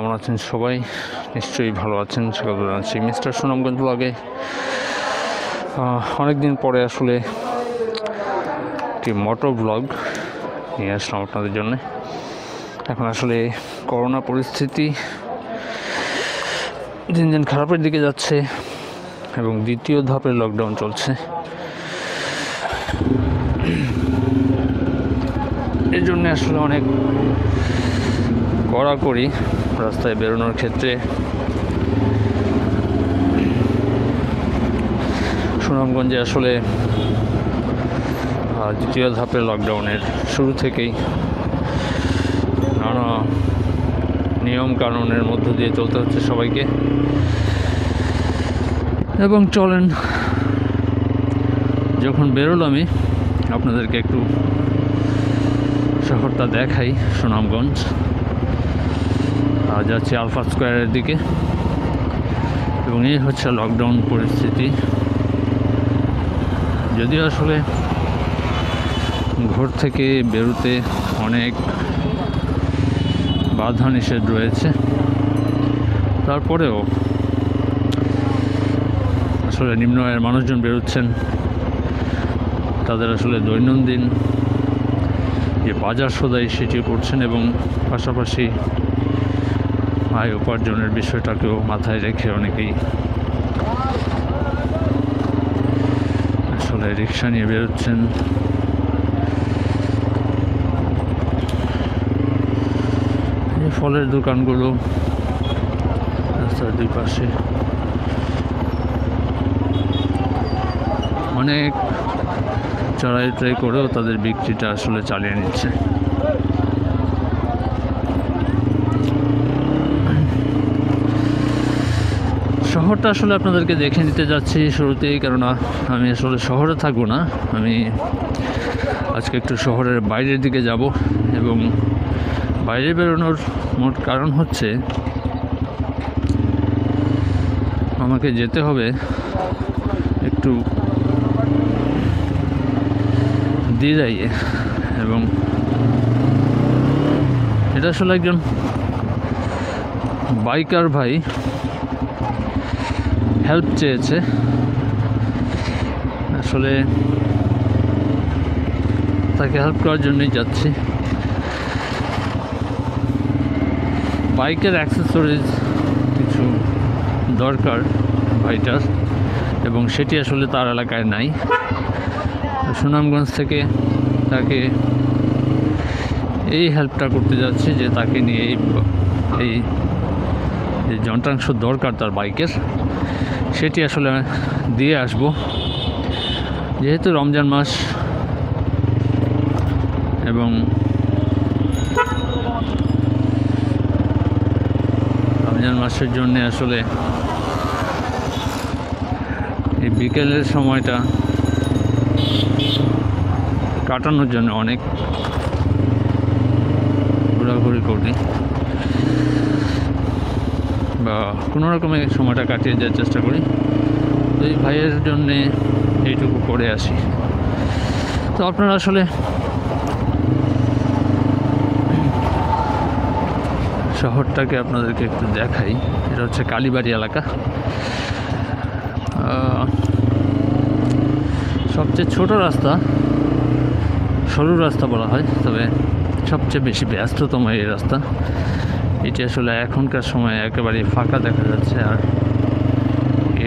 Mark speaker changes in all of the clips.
Speaker 1: কেমন আছেন সবাই? নিশ্চয়ই ভালো আছেন স্বাগত জানাচ্ছি। মিস্টার সুনামগঞ্জ ব্লগে অনেক দিন পরে আসলে একটি মোটর ব্লগ নিয়ে আসলাম আপনাদের জন্য। এখন আসলে করোনা পরিস্থিতি দিন দিন খারাপের দিকে যাচ্ছে এবং দ্বিতীয় ধাপের লকডাউন চলছে। এই জন্য আসলে অনেক কড়াকড়ি রাস্তায় বেরোনোর ক্ষেত্রে সুনামগঞ্জে আসলে দ্বিতীয় ধাপের লকডাউনের শুরু থেকেই নানা নিয়ম কানুনের মধ্য দিয়ে চলতে হচ্ছে সবাইকে। এবং চলেন, যখন বেরোলামই আপনাদেরকে একটু শহরটা দেখাই, সুনামগঞ্জ। আর যাচ্ছি আলফা স্কোয়ারের দিকে। এবং এই হচ্ছে লকডাউন পরিস্থিতি। যদিও আসলে ঘর থেকে বেরোতে অনেক বাধা নিষেধ রয়েছে, তারপরেও আসলে নিম্ন আয়ের মানুষজন বেরোচ্ছেন। তাদের আসলে দৈনন্দিন যে বাজার সদাই সেটি করছেন এবং পাশাপাশি আয় উপার্জনের বিষয়টাকেও মাথায় রেখে অনেকেই আসলে রিক্সা নিয়ে বেরোচ্ছেন। ফলের দোকানগুলো রাস্তার দুই পাশে অনেক চড়াই ট্রাই করেও তাদের বিক্রিটা আসলে চালিয়ে নিচ্ছে। শহরটা আসলে আপনাদেরকে দেখে নিতে যাচ্ছি শুরুতেই, কেননা আমি আসলে শহরে থাকব না। আমি আজকে একটু শহরের বাইরের দিকে যাব এবং বাইরে বেরোনোর মোট কারণ হচ্ছে আমাকে যেতে হবে একটু দিরাইয়ে এবং এটা আসলে একজন বাইকার ভাই। হেল্প চেয়েছে। আসলে তাকে হেল্প করার জন্যই যাচ্ছি। বাইকের অ্যাক্সেসরিজ কিছু দরকার ভাইটার, এবং সেটি আসলে তার এলাকায় নাই। সুনামগঞ্জ থেকে তাকে এই হেল্পটা করতে যাচ্ছি যে তাকে নিয়ে এই এই যন্ত্রাংশ দরকার তার বাইকের। সেটি আসলে দিয়ে আসব। যেহেতু রমজান মাস এবং রমজান মাসের জন্য আসলে এই বিকেলের সময়টা কাটানোর জন্য অনেক ঘোরাঘুরি করি। বা কোনো রকমে সময়টা কাটিয়ে যাওয়ার চেষ্টা করি। তো এই ভাইয়ের জন্যে এইটুকু করে আসি। তো আপনারা আসলে শহরটাকে আপনাদেরকে একটু দেখাই। এটা হচ্ছে কালীবাড়ি এলাকা। সবচেয়ে ছোট রাস্তা, সরু রাস্তা বলা হয়, তবে সবচেয়ে বেশি ব্যস্ততম এই রাস্তা। এটি আসলে এখনকার সময় একেবারে ফাঁকা দেখা যাচ্ছে আর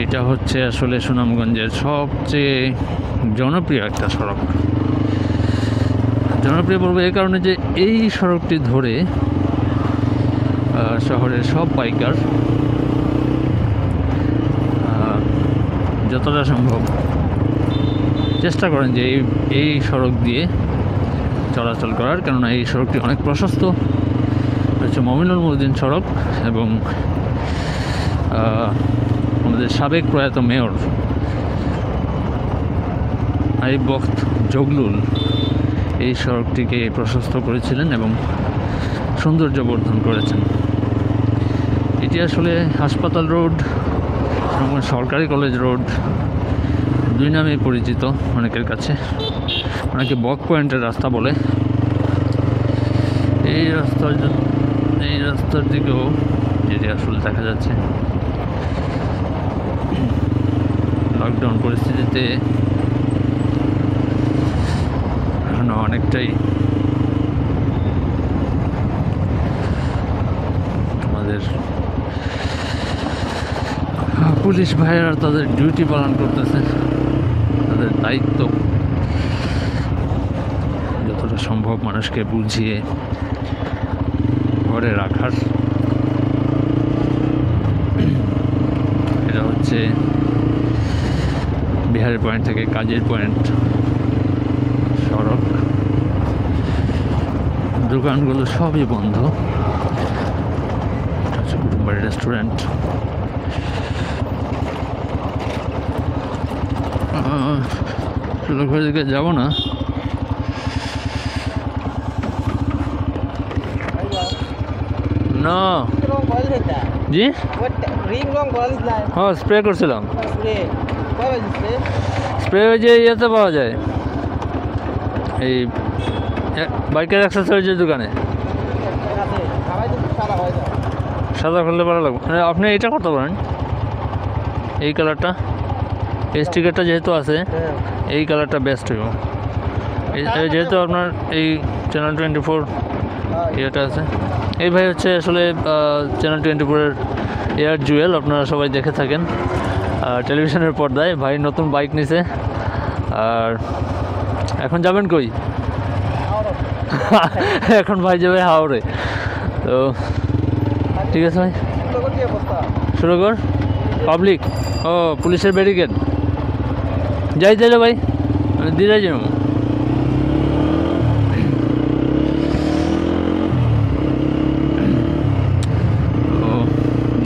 Speaker 1: এটা হচ্ছে আসলে সুনামগঞ্জের সবচেয়ে জনপ্রিয় একটা সড়ক। জনপ্রিয় বলব এই কারণে যে এই সড়কটি ধরে শহরের সব বাইকার যতটা সম্ভব চেষ্টা করেন যে এই এই সড়ক দিয়ে চলাচল করার। কেননা এই সড়কটি অনেক প্রশস্ত। হচ্ছে মমিনুল মুদ্দিন সড়ক এবং আমাদের সাবেক প্রয়াত মেয়র আইব বখত জগলুল এই সড়কটিকে প্রশস্ত করেছিলেন এবং সৌন্দর্য বর্ধন করেছেন। এটি আসলে হাসপাতাল রোড এবং সরকারি কলেজ রোড দুই নামে পরিচিত অনেকের কাছে। অনেকে বক পয়েন্টের রাস্তা বলে। এই রাস্তা এই রাস্তার দিকেও যেটি আসলে দেখা যাচ্ছে। লকডাউন পরিস্থিতিতে এখনও অনেকটাই আমাদের পুলিশ ভাইয়েরা তাদের ডিউটি পালন করতেছে। তাদের দায়িত্ব যতটা সম্ভব মানুষকে বুঝিয়ে ঘরে রাখার। এটা হচ্ছে বিহারের পয়েন্ট থেকে কাজের পয়েন্ট, সড়ক। দোকানগুলো সবই বন্ধ। রেস্টুরেন্ট। লোকের দিকে যাব না। না। জি? হ্যাঁ স্প্রে করছিলাম।
Speaker 2: স্প্রে
Speaker 1: ওই যে ইয়েতে পাওয়া যায়। এই বাইকের অ্যাক্সেসরিজের দোকানে।
Speaker 2: সাদা
Speaker 1: করলে ভালো লাগবে। মানে আপনি এটা করতে পারেন। এই কালারটা। এই স্টিকারটা যেহেতু আছে
Speaker 2: হ্যাঁ।
Speaker 1: এই কালারটা বেস্ট হইব। যেহেতু আপনার এই চ্যানেল টোয়েন্টি ফোর ইয়েটা আছে। এই ভাই হচ্ছে আসলে চ্যানেল টোয়েন্টি ফোরের এয়ার জুয়েল আপনারা সবাই দেখে থাকেন। আর টেলিভিশনের পর্দায় ভাই নতুন বাইক নিছে। আর এখন যাবেন কই? এখন ভাই যাবে হাওড়ে তো ঠিক আছে ভাই। শুরু কর। পাবলিক ও, পুলিশের ব্যারিকেড যাই তাহলে ভাই, আমি দিয়ে যাই ও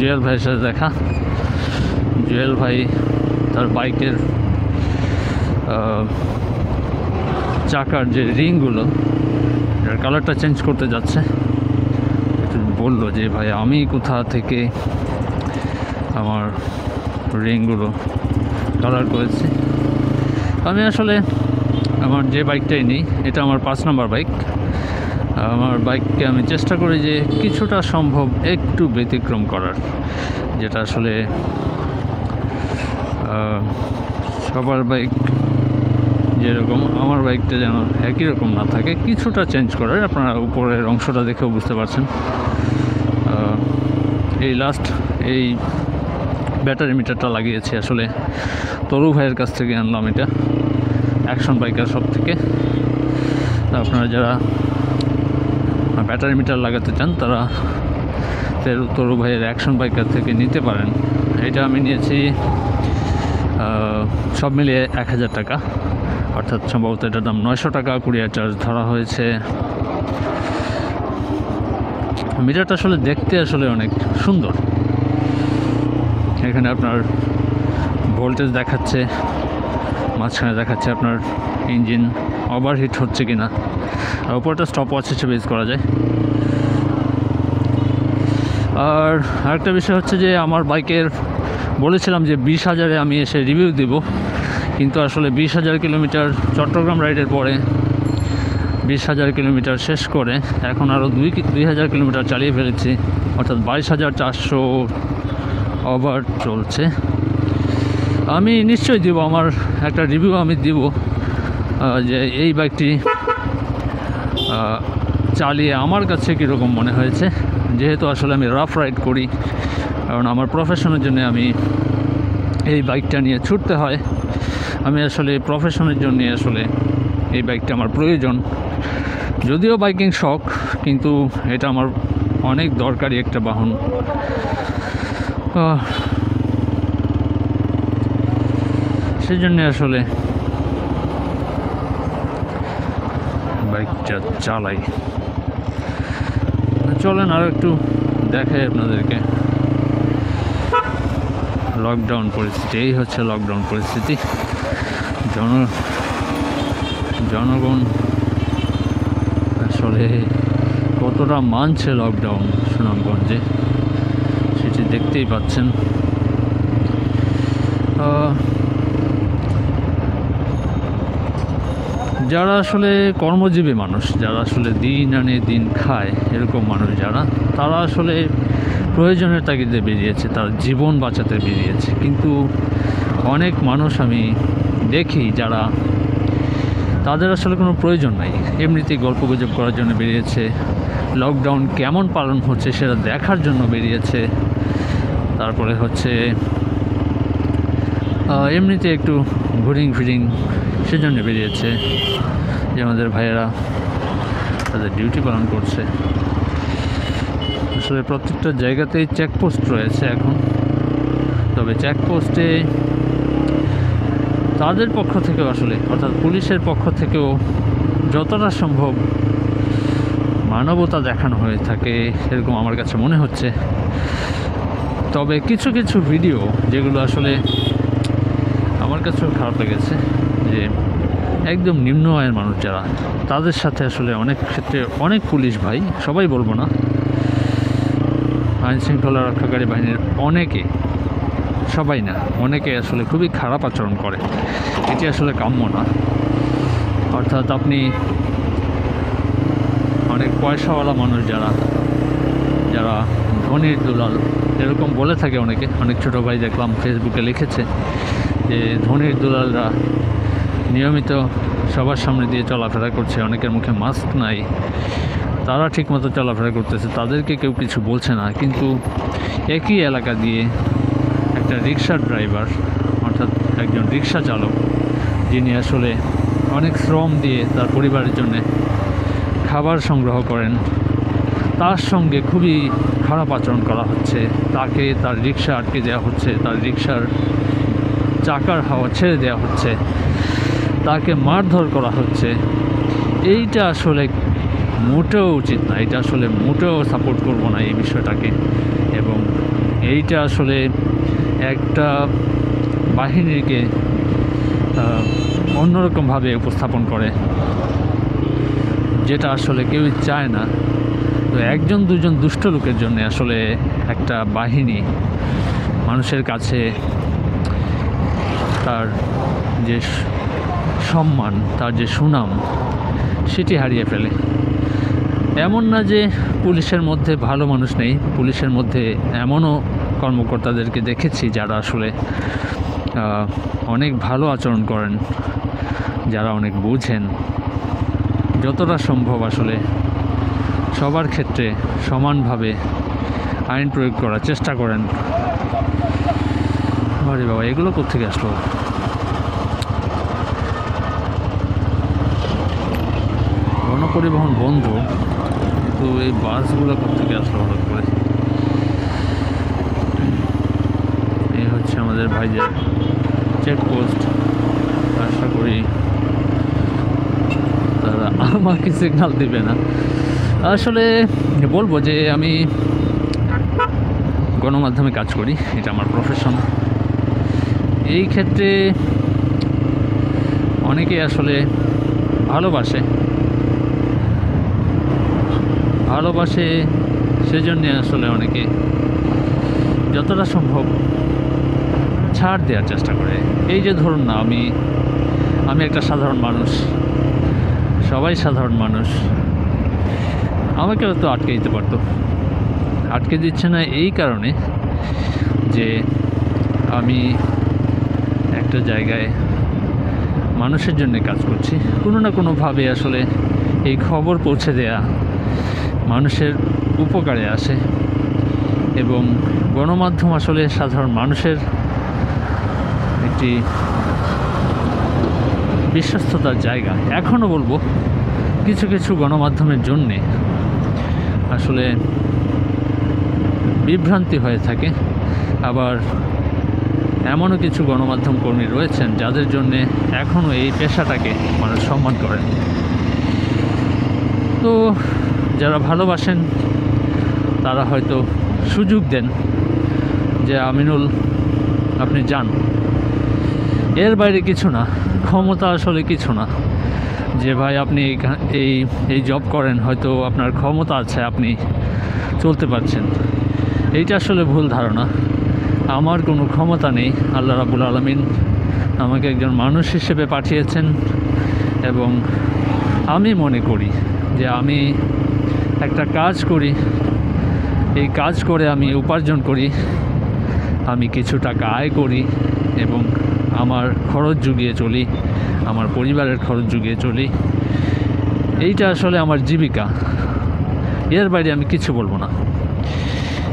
Speaker 1: জুয়েল ভাইয়ের সাথে দেখা। জুয়েল ভাই তার বাইকের চাকার যে রিংগুলো এটার কালারটা চেঞ্জ করতে যাচ্ছে। একটু বলল যে, ভাই, আমি কোথা থেকে আমার রিংগুলো কালার করেছি? আমি আসলে আমার যে বাইকটাই নিই, এটা আমার পাঁচ নাম্বার বাইক আমার বাইককে আমি চেষ্টা করি যে কিছুটা সম্ভব একটু ব্যতিক্রম করার, যেটা আসলে সবার বাইক যেরকম, আমার বাইকটা যেন একই রকম না থাকে, কিছুটা চেঞ্জ করার, আপনারা উপরের অংশটা দেখেও বুঝতে পারছেন। এই লাস্ট এই ব্যাটারি মিটারটা লাগিয়েছি আসলে, তরু ভাইয়ের কাছ থেকে আনলাম এটা অ্যাকশন বাইকার সব থেকে। আপনারা যারা ব্যাটারি মিটার লাগাতে চান, তারা তেরু ভাইয়ের অ্যাকশন বাইকার থেকে নিতে পারেন। এটা আমি নিয়েছি সব মিলিয়ে এক হাজার টাকা। অর্থাৎ সম্ভবত এটার দাম নয়শো টাকা, কুরিয়ার চার্জ ধরা হয়েছে। মিটারটা আসলে দেখতে আসলে অনেক সুন্দর। এখানে আপনার ভোল্টেজ দেখাচ্ছে, মাঝখানে দেখাচ্ছে আপনার ইঞ্জিন ওভারহিট হচ্ছে কি না আর ওপরটা স্টপ ওয়াচ হিসেবে ইউজ করা যায়। আর আরেকটা বিষয় হচ্ছে যে আমার বাইকের, বলেছিলাম যে বিশ হাজারে আমি এসে রিভিউ দেব, কিন্তু আসলে বিশ হাজার কিলোমিটার চট্টগ্রাম রাইডের পরে বিশ হাজার কিলোমিটার শেষ করে এখন আরও দুই দুই হাজার কিলোমিটার চালিয়ে ফেলেছি, অর্থাৎ বাইশ হাজার চারশো ওভার চলছে। আমি নিশ্চয়ই দিব, আমার একটা রিভিউ আমি দিব যে এই বাইকটি চালিয়ে আমার কাছে কীরকম মনে হয়েছে, যেহেতু আসলে আমি রাফ রাইড করি, কারণ আমার প্রফেশনের জন্য আমি এই বাইকটা নিয়ে ছুটতে হয়। আমি আসলে প্রফেশনের জন্য আসলে এই বাইকটা আমার প্রয়োজন। যদিও বাইকিং শখ, কিন্তু এটা আমার অনেক দরকারি একটা বাহন। সেই জন্যে আসলে বাইকটা চালাই চলেন আর একটু দেখাই আপনাদেরকে। লকডাউন পরিস্থিতি, এই হচ্ছে লকডাউন পরিস্থিতি। জন, জনগণ আসলে কতটা মানছে লকডাউন সুনামগঞ্জে, সেটি দেখতেই পাচ্ছেন। যারা আসলে কর্মজীবী মানুষ, যারা আসলে দিন আনে দিন খায়, এরকম মানুষ যারা, তারা আসলে প্রয়োজনের তাগিদে বেরিয়েছে, তার জীবন বাঁচাতে বেরিয়েছে। কিন্তু অনেক মানুষ আমি দেখি যারা তাদের আসলে কোনো প্রয়োজন নাই। এমনিতেই গল্প গুজব করার জন্য বেরিয়েছে লকডাউন কেমন পালন হচ্ছে সেটা দেখার জন্য বেরিয়েছে। তারপরে হচ্ছে এমনিতে একটু ঘুরিং ফিরিং সেজন্য বেরিয়েছে যে আমাদের ভাইয়েরা তাদের ডিউটি পালন করছে। আসলে প্রত্যেকটা জায়গাতেই চেকপোস্ট রয়েছে এখন। তবে চেকপোস্টে তাদের পক্ষ থেকেও আসলে, অর্থাৎ পুলিশের পক্ষ থেকেও যতটা সম্ভব মানবতা দেখানো হয়ে থাকে এরকম আমার কাছে মনে হচ্ছে। তবে কিছু কিছু ভিডিও যেগুলো আসলে আমার কাছেও খারাপ লেগেছে। যে একদম নিম্ন আয়ের মানুষ যারা, তাদের সাথে আসলে অনেক ক্ষেত্রে অনেক পুলিশ ভাই, সবাই বলব না। আইন শৃঙ্খলা রক্ষাকারী বাহিনীর অনেকে, সবাই না, অনেকে আসলে খুবই খারাপ আচরণ করে। এটি আসলে কাম্য না। অর্থাৎ আপনি অনেক পয়সাওয়ালা মানুষ যারা যারা ধনির দুলাল, এরকম বলে থাকে অনেকে। অনেক ছোটো ভাই দেখলাম ফেসবুকে লিখেছে যে, ধনির দুলালরা নিয়মিত সবার সামনে দিয়ে চলাফেরা করছে, অনেকের মুখে মাস্ক নাই। তারা ঠিকমতো চলাফেরা করতেছে, তাদেরকে কেউ কিছু বলছে না। কিন্তু একই এলাকা দিয়ে একটা রিক্সার ড্রাইভার অর্থাৎ একজন রিক্সা চালক, যিনি আসলে অনেক শ্রম দিয়ে তার পরিবারের জন্য খাবার সংগ্রহ করেন, তার সঙ্গে খুবই খারাপ আচরণ করা হচ্ছে। তাকে তার রিক্সা আটকে দেওয়া হচ্ছে, তার রিক্সার চাকার হাওয়া ছেড়ে দেওয়া হচ্ছে। তাকে মারধর করা হচ্ছে। এইটা আসলে মোটেও উচিত না। এটা আসলে মোটেও সাপোর্ট করব না এই বিষয়টাকে। এবং এইটা আসলে একটা বাহিনীকে অন্যরকমভাবে উপস্থাপন করে, যেটা আসলে কেউই চায় না। তো একজন, দুজন দুষ্ট লোকের জন্য আসলে একটা বাহিনী মানুষের কাছে তার যে সম্মান, তার যে সুনাম, সেটি হারিয়ে ফেলে। এমন না যে পুলিশের মধ্যে ভালো মানুষ নেই, পুলিশের মধ্যে এমনও কর্মকর্তাদেরকে দেখেছি যারা আসলে অনেক ভালো আচরণ করেন, যারা অনেক বুঝেন। যতটা সম্ভব আসলে সবার ক্ষেত্রে সমানভাবে আইন প্রয়োগ করার চেষ্টা করেন। আরে বাবা, এগুলো কোথেকে আসলো? গণপরিবহন বন্ধ কিন্তু এই বাসগুলো কোথেকে আসলো হঠাৎ করে? এই হচ্ছে আমাদের ভাইদের চেকপোস্ট আশা করি তারা আমাকে সিগনাল দিবে না। আসলে বলব যে আমি গণমাধ্যমে কাজ করি, এটা আমার প্রফেশন এই ক্ষেত্রে অনেকে আসলে ভালোবাসে। ভালোবাসে সেজন্যে আসলে অনেকে যতটা সম্ভব ছাড় দেওয়ার চেষ্টা করে। এই যে ধরুন না, আমি আমি একটা সাধারণ মানুষ, সবাই সাধারণ মানুষ আমাকেও তো আটকে দিতে পারতো। আটকে দিচ্ছে না এই কারণে যে আমি একটা জায়গায় মানুষের জন্য কাজ করছি। কোনো না কোনোভাবে আসলে এই খবর পৌঁছে দেয়া মানুষের উপকারে আসে এবং গণমাধ্যম আসলে সাধারণ মানুষের একটি বিশ্বস্ততার জায়গা। এখনও বলব, কিছু কিছু গণমাধ্যমের জন্যে আসলে বিভ্রান্তি হয়ে থাকে। আবার এমনও কিছু গণমাধ্যম কর্মী রয়েছেন যাদের জন্যে এখনও এই পেশাটাকে মানুষ সম্মান করেন। তো যারা ভালোবাসেন, তারা হয়তো সুযোগ দেন যে আমিনুল, আপনি যান। এর বাইরে কিছু না, ক্ষমতা আসলে কিছু না। যে ভাই আপনি এই এই জব করেন, হয়তো আপনার ক্ষমতা আছে, আপনি চলতে পারছেন। এইটা আসলে ভুল ধারণা। আমার কোনো ক্ষমতা নেই, আল্লাহ রাবুল আলমিন আমাকে একজন মানুষ হিসেবে পাঠিয়েছেন এবং আমি মনে করি যে আমি একটা কাজ করি। এই কাজ করে আমি উপার্জন করি। আমি কিছু টাকা আয় করি এবং আমার খরচ জুগিয়ে চলি, আমার পরিবারের খরচ জুগিয়ে চলি। এইটা আসলে আমার জীবিকা। এর বাইরে আমি কিছু বলব না।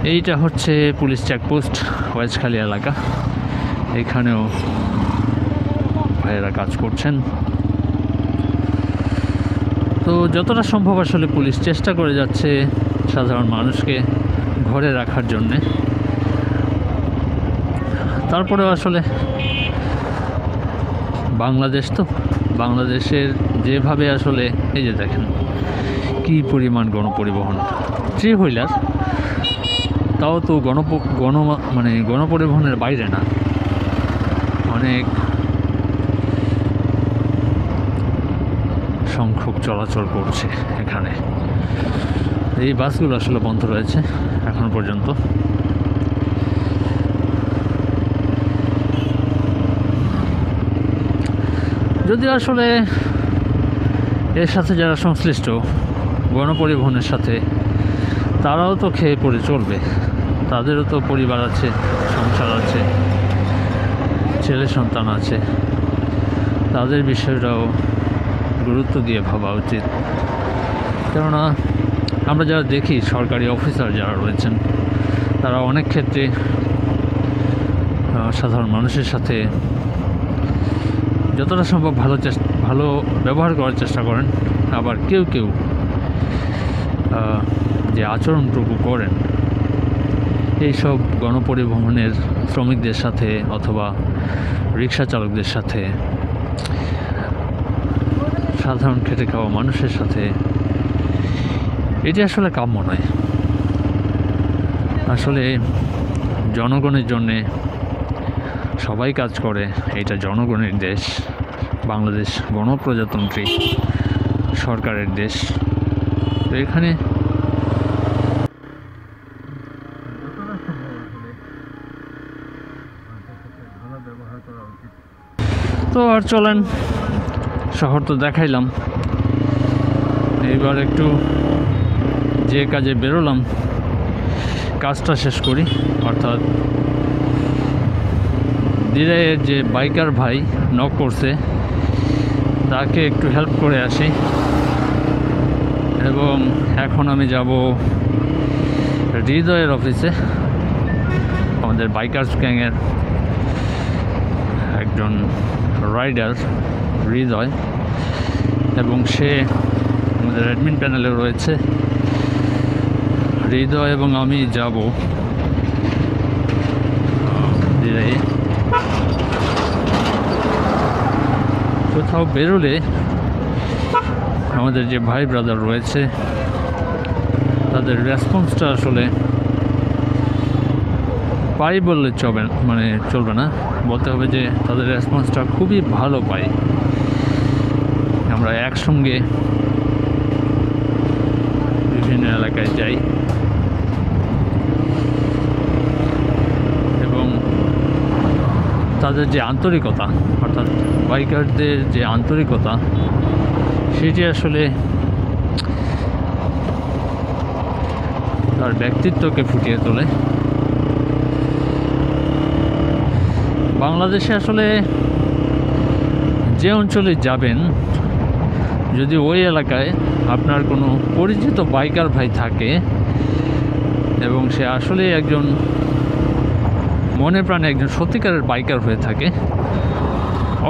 Speaker 1: এইটা হচ্ছে পুলিশ চেকপোস্ট ওয়াজখালী এলাকা। এখানেও ভাইয়েরা কাজ করছেন। তো যতটা সম্ভব আসলে পুলিশ চেষ্টা করে যাচ্ছে সাধারণ মানুষকে ঘরে রাখার জন্যে। তারপরেও আসলে বাংলাদেশ তো, বাংলাদেশের যেভাবে আসলে, এই যে দেখেন, কি পরিমাণ গণপরিবহন। থ্রি হুইলার, তাও তো গণপ গণ মানে গণপরিবহনের বাইরে না। অনেক সংখ্যক চলাচল করছে এখানে। এই বাসগুলো আসলে বন্ধ রয়েছে এখন পর্যন্ত। যদি আসলে এর সাথে যারা সংশ্লিষ্ট গণপরিবহনের সাথে, তারাও তো খেয়ে পড়ে চলবে। তাদেরও তো পরিবার আছে, সংসার আছে, ছেলে সন্তান আছে। তাদের বিষয়টাও গুরুত্ব দিয়ে ভাবা উচিত। কেননা আমরা যারা দেখি, সরকারি অফিসার যারা রয়েছেন, তারা অনেক ক্ষেত্রে সাধারণ মানুষের সাথে যতটা সম্ভব ভালো চেষ্টা, ভালো ব্যবহার করার চেষ্টা করেন। আবার কেউ কেউ যে আচরণটুকু করেন, এইসব গণপরিবহনের শ্রমিকদের সাথে অথবা রিক্সা চালকদের সাথে সাধারণ খেটে খাওয়া মানুষের সাথে, এটি আসলে কাম্য নয়। আসলে জনগণের জন্যে সবাই কাজ করে, এটা জনগণের দেশ, বাংলাদেশ গণপ্রজাতন্ত্রী সরকারের দেশ। তো এখানে তো আর চলেন শহর তো দেখাইলাম। এইবার একটু যে কাজে বেরোলাম, কাজটা শেষ করি। অর্থাৎ ধীরে যে বাইকার ভাই নক করছে, তাকে একটু হেল্প করে আসি। এবং এখন আমি যাব হৃদয়ের অফিসে আমাদের বাইকার্স গ্যাংয়ের একজন রাইডার হৃদয় এবং সে আমাদের অ্যাডমিন প্যানেলে রয়েছে। হৃদয় এবং আমি যাব। কোথাও বেরোলে আমাদের যে ভাই ব্রাদার রয়েছে, তাদের রেসপন্সটা আসলে পাই বললে চলবে মানে চলবে না। বলতে হবে যে তাদের রেসপন্সটা খুবই ভালো পাই। আমরা একসঙ্গে বিভিন্ন এলাকায় যাই। এবং তাদের যে আন্তরিকতা, অর্থাৎ বাইকারদের যে আন্তরিকতা, সেটি আসলে তার ব্যক্তিত্বকে ফুটিয়ে তোলে। বাংলাদেশে আসলে যে অঞ্চলে যাবেন যদি ওই এলাকায় আপনার কোনো পরিচিত বাইকার ভাই থাকে এবং সে আসলে একজন মনে প্রাণে একজন সত্যিকারের বাইকার হয়ে থাকে,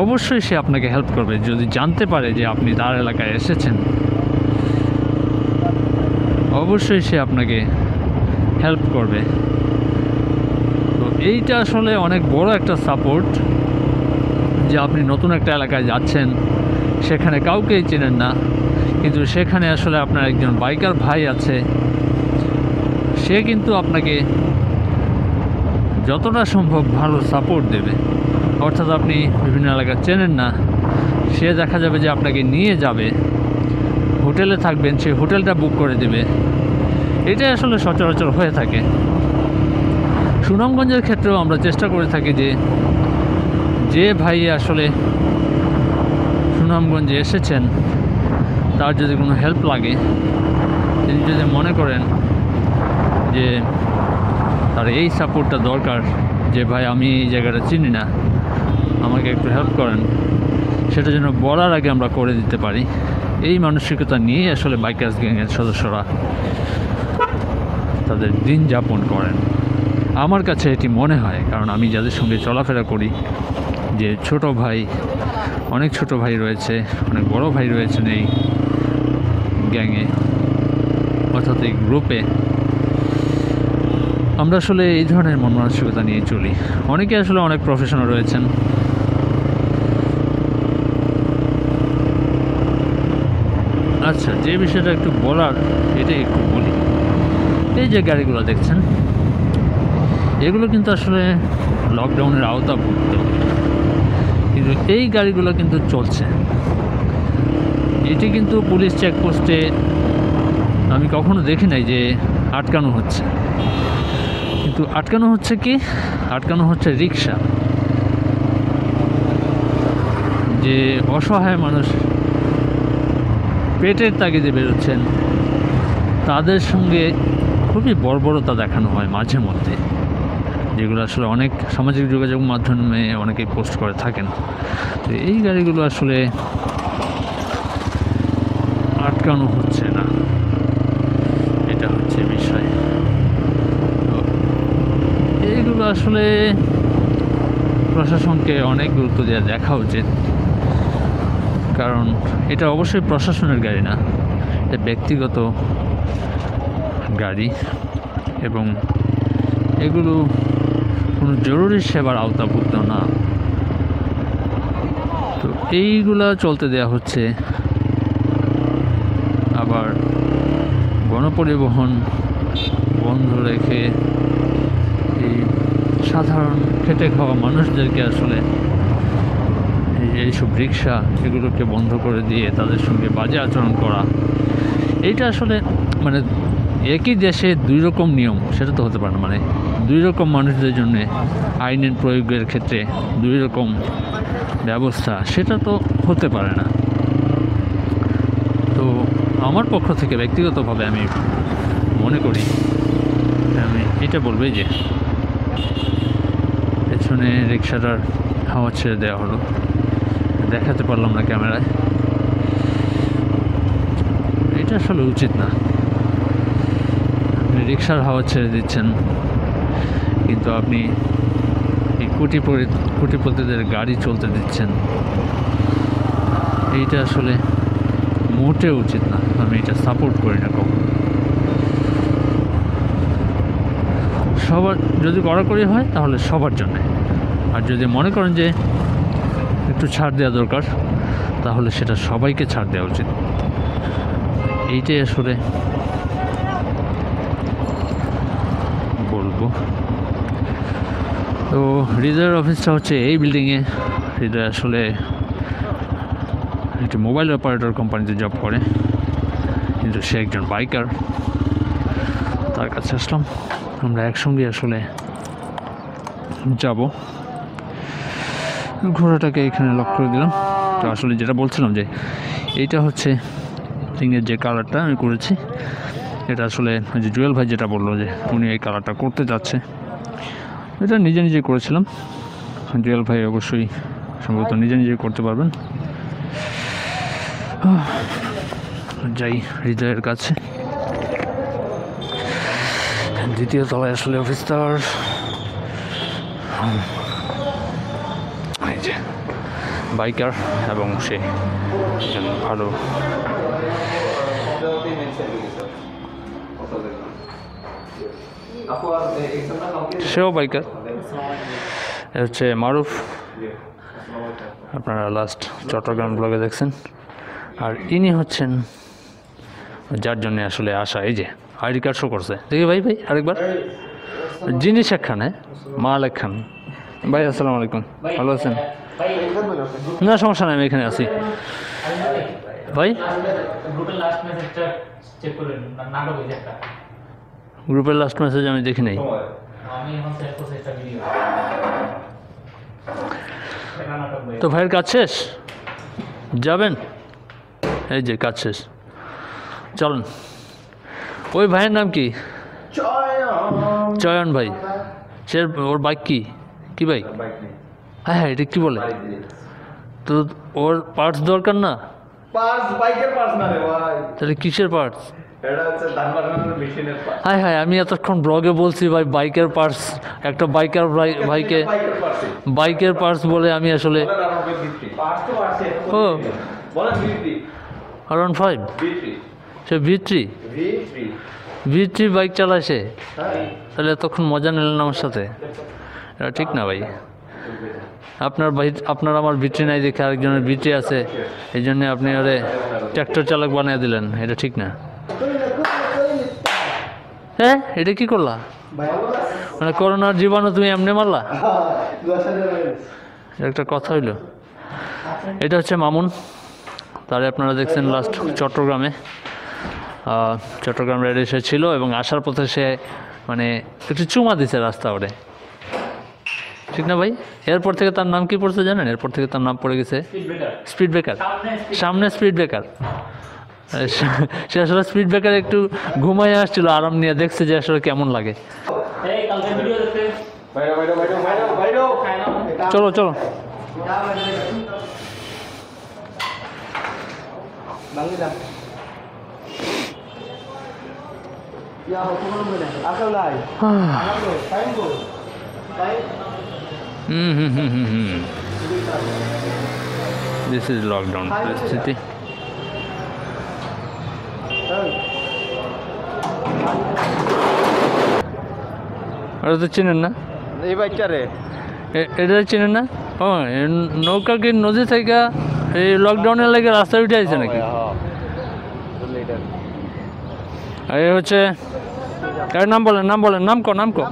Speaker 1: অবশ্যই সে আপনাকে হেল্প করবে। যদি জানতে পারে যে আপনি তার এলাকায় এসেছেন, অবশ্যই সে আপনাকে হেল্প করবে। তো এইটা আসলে অনেক বড় একটা সাপোর্ট যে আপনি নতুন একটা এলাকায় যাচ্ছেন। সেখানে কাউকেই চেনেন না। কিন্তু সেখানে আসলে আপনার একজন বাইকার ভাই আছে। সে কিন্তু আপনাকে যতটা সম্ভব ভালো সাপোর্ট দেবে। অর্থাৎ আপনি বিভিন্ন এলাকা চেনেন না। সে দেখা যাবে যে আপনাকে নিয়ে যাবে। হোটেলে থাকবেন, সে হোটেলটা বুক করে দেবে। এটাই আসলে সচরাচর হয়ে থাকে। সুনামগঞ্জের ক্ষেত্রেও আমরা চেষ্টা করে থাকি যে যে ভাই আসলে সুনামগঞ্জে এসেছেন, তার যদি কোনো হেল্প লাগে, তিনি যদি মনে করেন যে তার এই সাপোর্টটা দরকার, যে ভাই আমি এই জায়গাটা চিনি না, আমাকে একটু হেল্প করেন, সেটা যেন বলার আগে আমরা করে দিতে পারি। এই মানসিকতা নিয়েই আসলে বাইকার্স গ্যাংয়ের সদস্যরা তাদের দিন যাপন করেন। আমার কাছে এটি মনে হয়, কারণ আমি যাদের সঙ্গে চলাফেরা করি, যে ছোট ভাই অনেক ছোট ভাই রয়েছে, অনেক বড় ভাই রয়েছেন এই গ্যাংয়ে, অর্থাৎ এই গ্রুপে। আমরা আসলে এই ধরনের মন মানসিকতা নিয়ে চলি। অনেকে আসলে অনেক প্রফেশনাল রয়েছেন। আচ্ছা যে বিষয়টা একটু বলার, এটাই একটু বলি। এই যে গাড়িগুলো দেখছেন, এগুলো কিন্তু আসলে লকডাউনের আওতা আওতাভুক্ত। কিন্তু এই গাড়িগুলো কিন্তু চলছে। এটি কিন্তু পুলিশ চেকপোস্টে আমি কখনো দেখি নাই যে আটকানো হচ্ছে। কিন্তু আটকানো হচ্ছে কি? আটকানো হচ্ছে রিক্সা যে অসহায় মানুষ পেটের তাগিদে বেরোচ্ছেন, তাদের সঙ্গে খুবই বর্বরতা দেখানো হয় মাঝে মধ্যে। যেগুলো আসলে অনেক সামাজিক যোগাযোগ মাধ্যমে অনেকেই পোস্ট করে থাকেন। তো এই গাড়িগুলো আসলে আটকানো হচ্ছে না। এটা হচ্ছে বিষয়। এইগুলো আসলে প্রশাসনকে অনেক গুরুত্ব দেওয়া দেখা উচিত। কারণ এটা অবশ্যই প্রশাসনের গাড়ি না। এটা ব্যক্তিগত গাড়ি এবং এগুলো কোনো জরুরি সেবার আওতাভুক্ত না। তো এইগুলা চলতে দেয়া হচ্ছে। আবার গণপরিবহন বন্ধ রেখে এই সাধারণ খেটে খাওয়া মানুষদেরকে আসলে এই এইসব রিক্সা, এগুলোকে বন্ধ করে দিয়ে তাদের সঙ্গে বাজে আচরণ করা, এইটা আসলে মানে একই দেশে দুই রকম নিয়ম, সেটা তো হতে পারে না মানে দুই রকম মানুষদের জন্য আইনের প্রয়োগের ক্ষেত্রে দুই রকম ব্যবস্থা, সেটা তো হতে পারে না। তো আমার পক্ষ থেকে ব্যক্তিগতভাবে আমি মনে করি, আমি এটা বলবে যে পেছনে রিক্সাটার হাওয়া ছেড়ে দেওয়া হলো। দেখাতে পারলাম না ক্যামেরায়। এটা আসলে উচিত না। রিক্সার হাওয়া ছেড়ে দিচ্ছেন। কিন্তু আপনি এই কোটিপতি কোটিপতিদের গাড়ি চলতে দিচ্ছেন। এইটা আসলে মোটে উচিত না। আমি এটা সাপোর্ট করি না কখনো। সবার যদি কড়াকড়ি হয়, তাহলে সবার জন্যে। আর যদি মনে করেন যে একটু ছাড় দেওয়া দরকার, তাহলে সেটা সবাইকে ছাড় দেওয়া উচিত। এইটাই আসলে বলব। তো হৃদয়ের অফিসটা হচ্ছে এই বিল্ডিংয়ে হৃদয় আসলে একটি মোবাইল অপারেটর কোম্পানিতে জব করে। কিন্তু সে একজন বাইকার তার কাছে আসলাম। আমরা একসঙ্গে আসলে যাব। ঘোড়াটাকে এখানে লক করে দিলাম। তো আসলে যেটা বলছিলাম যে এইটা হচ্ছে রিংয়ের যে কালারটা আমি করেছি, এটা আসলে ওই যে জুয়েল ভাই যেটা বলল যে, উনি এই কালারটা করতে যাচ্ছে। এটা নিজে নিজে করেছিলাম। জুয়েল ভাই অবশ্যই সম্ভবত নিজে নিজে করতে পারবেন। যাই হৃদয়ের কাছে। দ্বিতীয় তলায় আসলে অফিসার বাইকার এবং সে একজন ভালো সেও বাইকার হচ্ছে মারুফ আপনারা লাস্ট চট্টগ্রাম ব্লগে দেখছেন আর ইনি হচ্ছেন যার জন্য আসলে আসা এই যে আইডি কার্ড শো করছে দেখি ভাই ভাই আরেকবার জিনিস একখান হ্যাঁ মাল একখান ভাই আসসালামু আলাইকুম ভালো আছেন না সমস্যা নাই আমি এখানে আছি ভাই
Speaker 3: গ্রুপের লাস্ট
Speaker 1: মেসেজ আমি দেখি নাই। তো ভাইয়ের কাজ শেষ? যাবেন? এই যে কাজ শেষ। চলুন। ওই ভাইয়ের নাম কি? চয়ন। ভাই। সে ওর বাইক কি? কি বাইক হ্যাঁ হ্যাঁ এটা কি বলে? তো ওর পার্টস দরকার না?
Speaker 4: পার্স বাইকের পার্স না রে ভাই।
Speaker 1: তাহলে কিসের পার্টস
Speaker 4: পার্স
Speaker 1: হাই হাই আমি এতক্ষণ ব্লগে বলছি ভাই বাইকের পার্টস একটা বাইকার ভাইকে
Speaker 4: বাইকের পার্সে
Speaker 1: বলে আমি আসলে
Speaker 4: আর
Speaker 2: পার্স পার্সে
Speaker 1: ও। ফাইভ সে ভিত্রি
Speaker 4: বিক্রি
Speaker 1: ভিত্রি বাইক চালায় সে?
Speaker 4: হ্যাঁ
Speaker 1: তাহলে এতক্ষণ মজা নিলেন আমার সাথে। এটা ঠিক না ভাই। আপনার ভাই আপনার আমার বিট্রি নাই দেখে আরেকজনের বিট্রি আছে। এই জন্য আপনি ওরে ট্র্যাক্টর চালক বানিয়ে দিলেন। এটা ঠিক না। হ্যাঁ এটা কি করলা? মানে করোনার জীবাণু তুমি এমনি মারলা? একটা কথা হইল। এটা হচ্ছে মামুন। তারে আপনারা দেখছেন লাস্ট চট্টগ্রামে। চট্টগ্রাম রেড এসে ছিল এবং আসার পথে সে মানে একটু চুমা দিছে রাস্তা ওরে ঠিক না ভাই? এরপর থেকে তার নাম কি পড়ছে জানেন? এরপর থেকে তার নাম পড়ে গেছে
Speaker 3: স্পিড ব্রেকার সামনে
Speaker 1: স্পিড ব্রেকার সে আসলে স্পিড ব্রেকার একটু ঘুমাই আসছিল আরাম নিয়ে দেখছে যে আসলে কেমন লাগে। চলো চলো। হুম হুম হুম হুম হুম। দিস ইজ লকডাউন পরিস্থিতি। ওরা তো চিনেন না?
Speaker 2: এই বাইকটা
Speaker 1: এটা চিনেন না? ও নৌকা কি নদী থেকে এই লকডাউনের লাগে রাস্তায় উঠে আসছে নাকি? আর এ হচ্ছে এর নাম বলেন নাম বলেন নাম কো নাম কো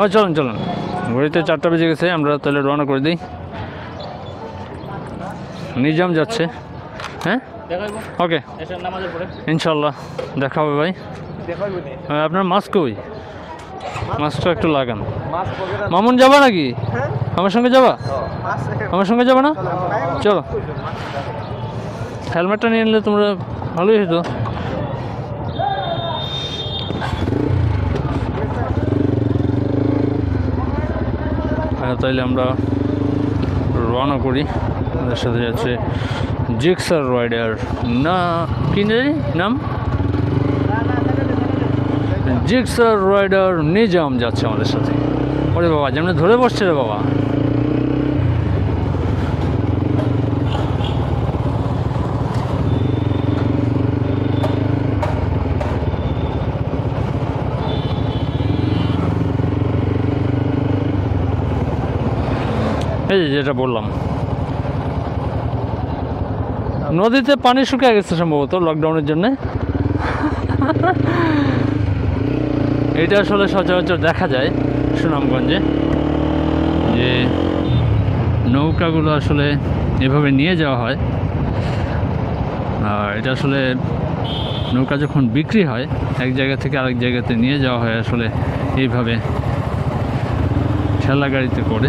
Speaker 1: ও চলুন চলুন। ঘড়িতে চারটা বেজে গেছে আমরা তাহলে রওনা করে দিই। নিজাম যাচ্ছে। হ্যাঁ? ওকে। ইনশাল্লাহ দেখা হবে ভাই। আহ, আপনার মাস্ক কই? মাস্কটা একটু লাগান। মামুন যাবা নাকি?
Speaker 2: হ্যাঁ।
Speaker 1: আমার সঙ্গে যাবা? আমার সঙ্গে যাবা না? চলো হেলমেটটা নিয়ে নিলে তোমরা ভালোই হতো হ্যাঁ তাইলে আমরা রওনা করি। আমাদের সাথে যাচ্ছে জিক্সার রাইডার না কি জানি নাম? জিক্সার রাইডার নিজাম যাচ্ছে আমাদের সাথে। ওরে বাবা, যেমন ধরে বসছে রে বাবা। এই যেটা বললাম। নদীতে পানি শুকিয়ে গেছে সম্ভবত লকডাউনের জন্য। এটা আসলে সচরাচর দেখা যায় সুনামগঞ্জে, যে নৌকাগুলো আসলে এভাবে নিয়ে যাওয়া হয়। আর এটা আসলে নৌকা যখন বিক্রি হয়, এক জায়গা থেকে আরেক জায়গাতে নিয়ে যাওয়া হয় আসলে এইভাবে ঠেলা গাড়িতে করে।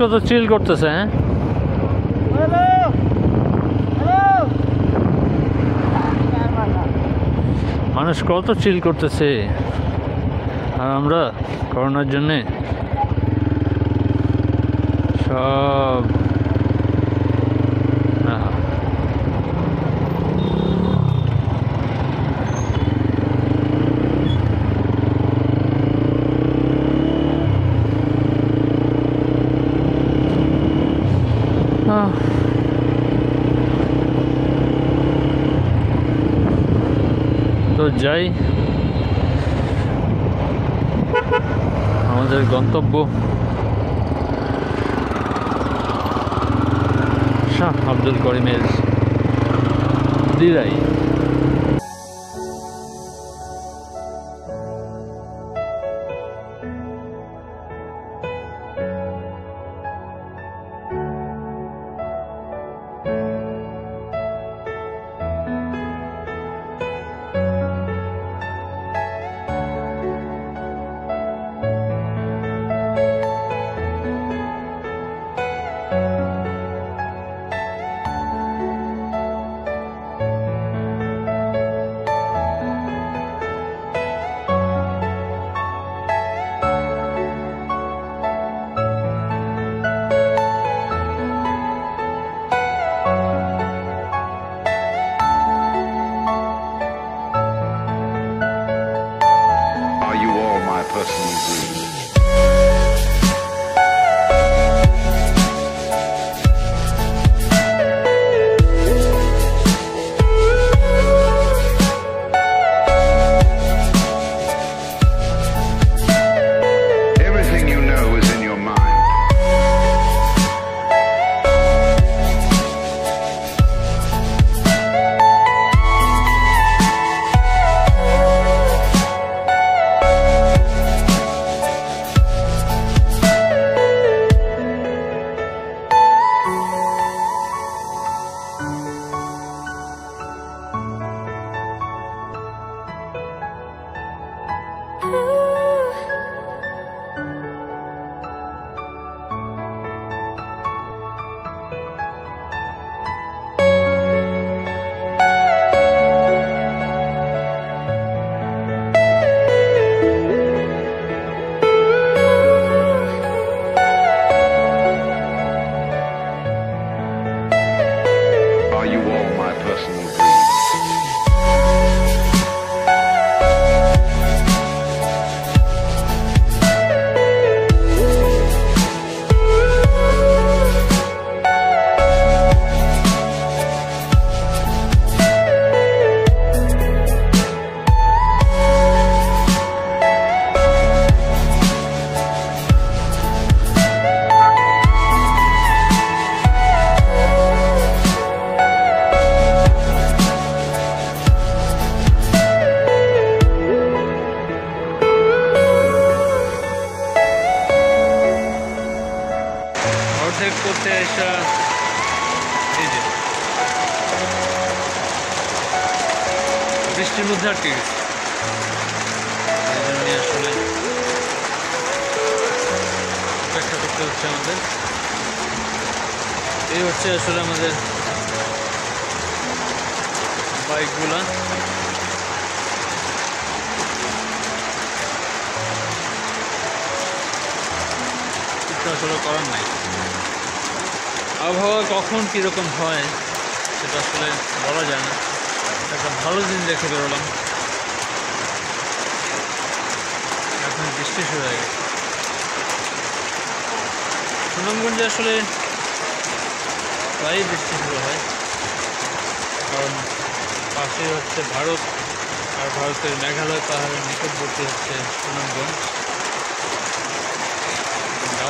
Speaker 1: কত চিল করতেছে হ্যাঁ? মানুষ কত চিল করতেছে। আর আমরা করোনার জন্যে সব আহা। আহ। তো যাই। আমাদের গন্তব্য। শাহ আব্দুল করিমের দিরাই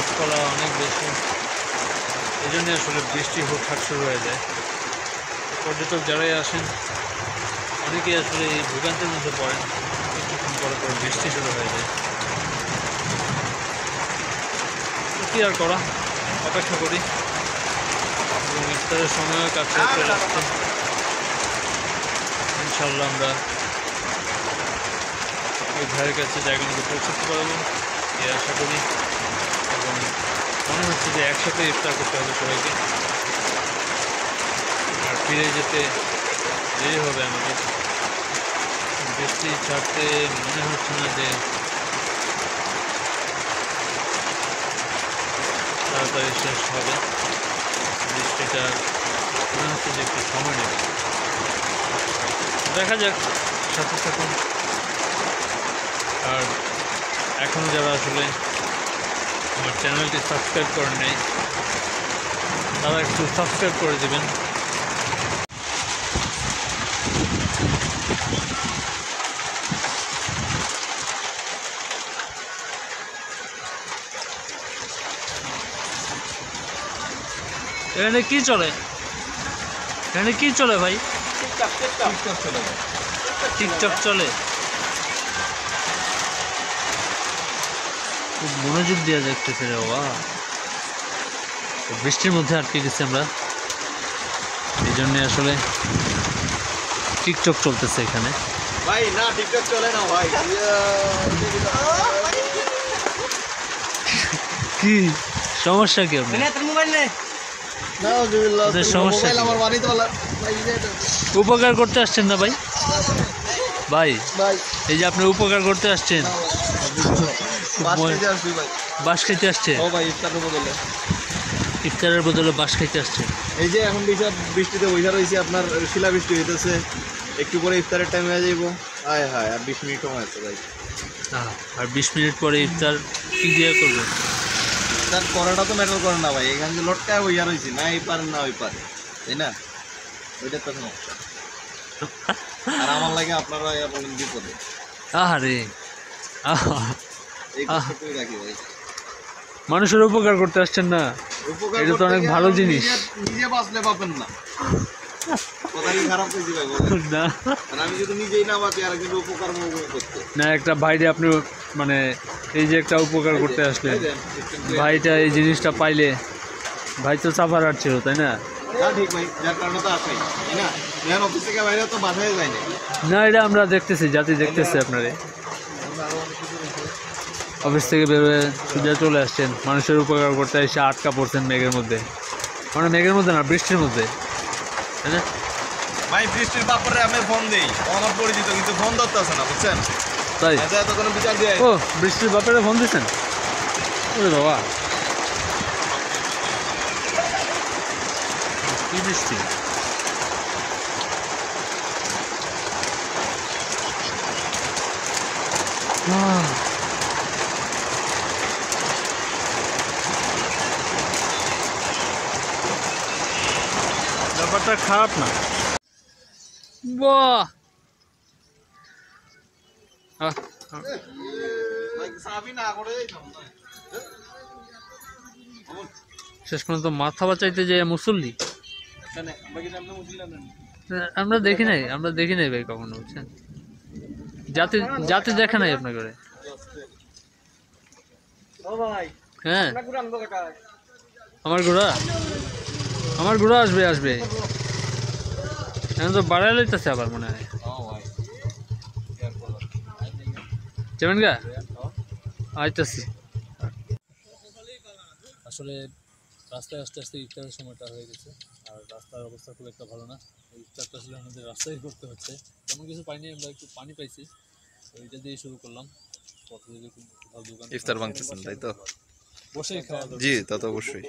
Speaker 1: গাছপালা অনেক বেশি। এই জন্যে আসলে বৃষ্টি হুটহাট শুরু হয়ে যায়। পর্যটক যারাই আসেন, অনেকেই আসলে এই ভোগান্তির মধ্যে পড়েন। কিছুক্ষণ পরে পরে বৃষ্টি শুরু হয়ে যায়। কী আর করা? অপেক্ষা করি। এবং ইফতারের সময়ও কাছে চলে আসছে। ইনশাল্লাহ আমরা ওই ভাইয়ের কাছে জায়গা মতো পৌঁছতে পারব। এই আশা করি। মনে হচ্ছে যে একসাথে ইফতার করতে হবে সবাইকে। আর ফিরে যেতে দেরি হবে আমাদের। বৃষ্টি ছাড়তে মনে হচ্ছে না যে তাড়াতাড়ি শেষ হবে। বৃষ্টিটা মনে হচ্ছে যে একটু সময় নেবে। দেখা যাক, সাথে থাকুন। আর এখনও যারা আসলে আমার চ্যানেলটি সাবস্ক্রাইব করেন নাই তারা একটু সাবস্ক্রাইব করে দেবেন। এখানে কি চলে? এখানে কি চলে ভাই?
Speaker 2: টিকটক চলে।
Speaker 1: টিকটক চলে? খুব মনোযোগ দেওয়া দেখতেছে রে বাবা। বৃষ্টির মধ্যে আটকে গেছি আমরা। এই জন্যে আসলে টিকটক চলতেছে এখানে।
Speaker 2: ভাই না টিকটক চলে না ভাই।
Speaker 1: কি? সমস্যা কি আপনার?
Speaker 2: তোর মোবাইল নে। নাউজুবিল্লাহ
Speaker 1: ওদের সমস্যা
Speaker 2: মোবাইল
Speaker 1: কি?
Speaker 2: আমার বাড়িতে বলা ভাই এই যে এটা।
Speaker 1: উপকার করতে আসছেন না ভাই? ভাই
Speaker 2: ভাই।
Speaker 1: এই যে আপনি উপকার করতে আসছেন।
Speaker 2: বাস থেকে আসবি ভাই।
Speaker 1: বাস খাইতে আসছেন
Speaker 2: ও ভাই ইফতারের বদলে।
Speaker 1: ইফতারের বদলে বাস খাইতে আসছেন
Speaker 2: এই যে এখন বৈশাখ বৃষ্টিতে বৈশা রয়েছে আপনার শিলা বৃষ্টি হইতেছে। একটু পরে ইফতারের টাইম হয়ে যাইব। হায় হায় আর বিশ মিনিট সময় আছে ভাই।
Speaker 1: আর বিশ মিনিট পরে ইফতার কি দিয়ে করবেন
Speaker 2: ইফতার করাটা তো ম্যাটার করে না ভাই। এখান থেকে লটকায় বইয়া রয়েছি না এই পারে না ওই পারে। তাই না? ওইটা তো সমস্যা আর আমার লাগে আপনারা বলেন বিপদে।
Speaker 1: আহারে। আহা মানুষের উপকার করতে আসছেন না? এটা তো অনেক ভালো জিনিস।
Speaker 2: নিজে- বাঁচলে পাবেন না।
Speaker 1: একটা ভাইরে আপনি মানে এই যে একটা উপকার করতে আসলেন। ভাইটা এই জিনিসটা পাইলে ভাই তো সাফার ছিল তাই না?
Speaker 2: না?
Speaker 1: এটা আমরা দেখতেছি জাতি দেখতেছি আপনারে। অফিস থেকে বেরোয় সোজা চলে আসছেন। মানুষের উপকার করতে এসে আটকা পড়ছেন মেঘের মধ্যে। মানে মেঘের মধ্যে না বৃষ্টির মধ্যে। তাই না?
Speaker 2: ভাই বৃষ্টির ব্যাপারে আমি ফোন দেই। আমার পরিচিত কিন্তু ফোন ধরতে আসে না বুঝছেন?
Speaker 1: তাই?
Speaker 2: এত কোনো বিচার দিয়ে
Speaker 1: ও বৃষ্টির ব্যাপারে ফোন দিচ্ছেন ওরে বাবা। কি বৃষ্টি? আহ। ব্যাপারটা খারাপ না। বাহ। শেষ পর্যন্ত মাথা বাঁচাইতে যে মুসল্লি।
Speaker 2: আমরা
Speaker 1: দেখি নাই, আমরা দেখি নাই ভাই কখনো, বুঝছেন? জাতি জাতি দেখে নাই আপনার করে হ্যাঁ। আমার ঘোড়া। আমার ঘোড়া আসবে আসবে। এখন তো বাড়াই লইতেছে আবার মনে হয়।
Speaker 2: ও ভাই
Speaker 1: যাবেন গা? আইতাছি। আসলে রাস্তায় আস্তে আস্তে ইফতারের সময়টা হয়ে গেছে আর রাস্তার অবস্থা খুব একটা ভালো না। ইফতারটা আসলে আমাদের রাস্তায় করতে হচ্ছে। তেমন কিছু পাইনি আমরা একটু পানি পাইছি। তো এটা দিয়ে শুরু করলাম।
Speaker 5: ইফতার ভাঙতেছেন তাই তো?
Speaker 1: বসেই খাওয়া
Speaker 5: জি তা তো অবশ্যই।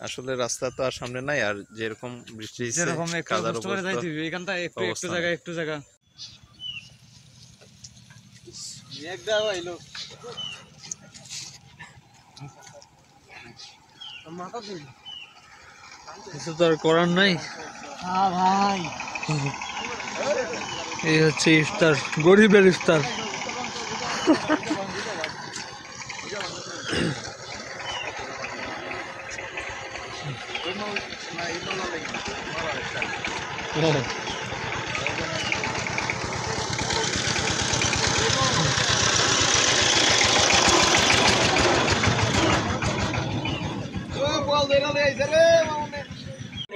Speaker 5: আসলে রাস্তা তো আর সামনে নাই আর যেরকম বৃষ্টি হচ্ছে
Speaker 6: যেরকম একটু কষ্ট করে যাইতে হবে এখানটা একটু একটু জায়গা একটু জায়গা।
Speaker 2: এক দাও আইলো মাথা দিন
Speaker 1: কিছু তো আর করার নাই।
Speaker 2: হ্যাঁ ভাই
Speaker 1: এই হচ্ছে ইফতার গরিবের ইফতার
Speaker 2: ও বল দেনা দে আইছে রে মামনে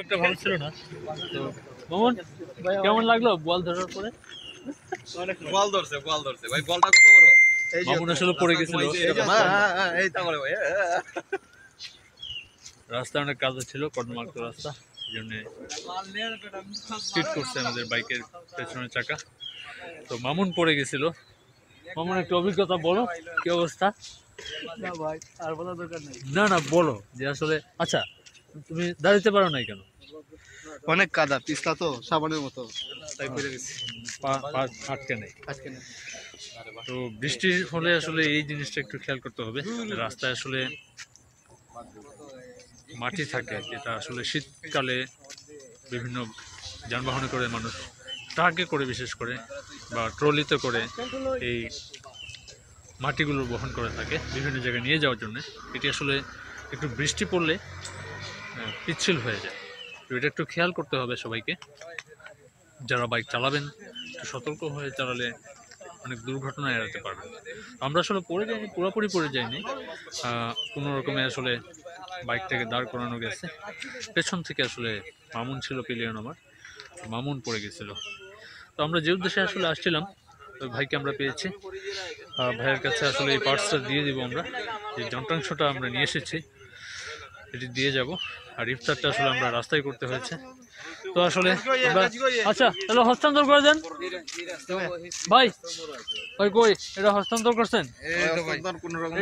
Speaker 1: একটা ভালো ছিল না। তো মামুন কেমন লাগল বল ধরার পরে?
Speaker 2: বল ধরছে বল ধরছে। ভাই বলটা কত বড়?
Speaker 1: মামুন আসলে পড়ে গেছিল।
Speaker 2: এই তা বলে ভাই
Speaker 1: রাস্তা অনেক কাদা ছিল কর্মমাক্ত রাস্তা। জন্য স্পিড করছে আমাদের বাইকের পেছনের চাকা। তো মামুন পড়ে গেছিল। মামুন একটু অভিজ্ঞতা বলো কি অবস্থা?
Speaker 2: না ভাই আর বলা দরকার নেই।
Speaker 1: না না বলো যে আসলে আচ্ছা তুমি দাঁড়াতে পারো নাই কেন?
Speaker 2: অনেক কাদা পিছলা তো সাবানের মতো। তাই পড়ে গেছি।
Speaker 1: আটকে নেই। তো বৃষ্টির ফলে আসলে এই জিনিসটা একটু খেয়াল করতে হবে। রাস্তায় আসলে মাটি থাকে যেটা আসলে শীতকালে বিভিন্ন যানবাহনে করে মানুষ ট্রাকে করে বিশেষ করে বা ট্রলিতে করে এই মাটিগুলো বহন করে থাকে বিভিন্ন জায়গায় নিয়ে যাওয়ার জন্য। এটি আসলে একটু বৃষ্টি পড়লে পিচ্ছিল হয়ে যায়। তো এটা একটু খেয়াল করতে হবে সবাইকে। যারা বাইক চালাবেন সতর্ক হয়ে চালালে অনেক দুর্ঘটনা এড়াতে পারবেন। আমরা আসলে পড়ে যাইনি, পুরোপুরি পড়ে যাইনি। কোনো রকমে আসলে বাইকটাকে দাঁড় করানো গেছে। পেছন থেকে আসলে মামুন ছিল পিলিয়ন আমার মামুন পড়ে গেছিল। তো আমরা যে উদ্দেশ্যে আসলে আসছিলাম ওই ভাইকে আমরা পেয়েছি। ভাইয়ের কাছে আসলে এই পার্টসটা দিয়ে দিব আমরা। এই যন্ত্রাংশটা আমরা নিয়ে এসেছি। এটি দিয়ে যাব। আর ইফতারটা আসলে আমরা রাস্তায় করতে হয়েছে। তো আসলে আচ্ছা তাহলে হস্তান্তর করে দেন। ভাই ভাই কই? এটা হস্তান্তর করছেন?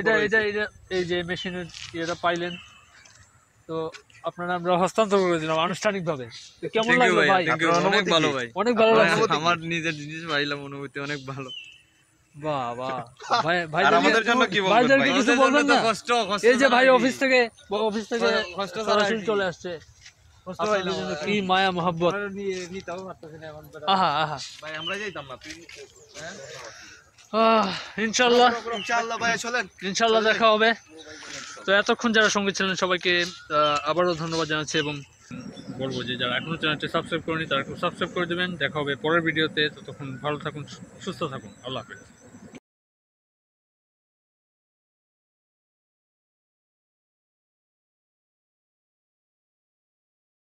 Speaker 1: এটা এটা এটা এই যে মেশিনের ইয়েটা পাইলেন। তো আপনারা আমরা হস্তান্তর করে দিলাম আনুষ্ঠানিক ভাবে কেমন লাগল ভাই
Speaker 2: অনেক ভালো ভাই।
Speaker 1: অনেক ভালো লাগল।
Speaker 2: আমার নিজের জিনিস পাইলাম অনুভূতি অনেক ভালো।
Speaker 1: বাহ বাহ ভাই ভাই
Speaker 2: আমাদের জন্য কি বলবেন ভাই?
Speaker 1: কিছু বলবেন না? এই যে ভাই অফিস থেকে অফিস থেকে চলে আসছে। কি মায়া মোহাব্বত? আহা আহা।
Speaker 2: ভাই আমরা যাইতাম না
Speaker 1: ইনশাল্লাহ
Speaker 2: ইনশাআল্লাহ। চলেন।
Speaker 1: ইনশাল্লাহ দেখা হবে। তো এতক্ষণ যারা সঙ্গে ছিলেন সবাইকে আহ, আবারও ধন্যবাদ জানাচ্ছি এবং বলব যে যারা এখনও চ্যানেলটি সাবস্ক্রাইব করেনি তারা একটু সাবস্ক্রাইব করে দেবেন। দেখা হবে পরের ভিডিওতে। ততক্ষণ ভালো থাকুন সুস্থ থাকুন। আল্লাহ হাফেজ।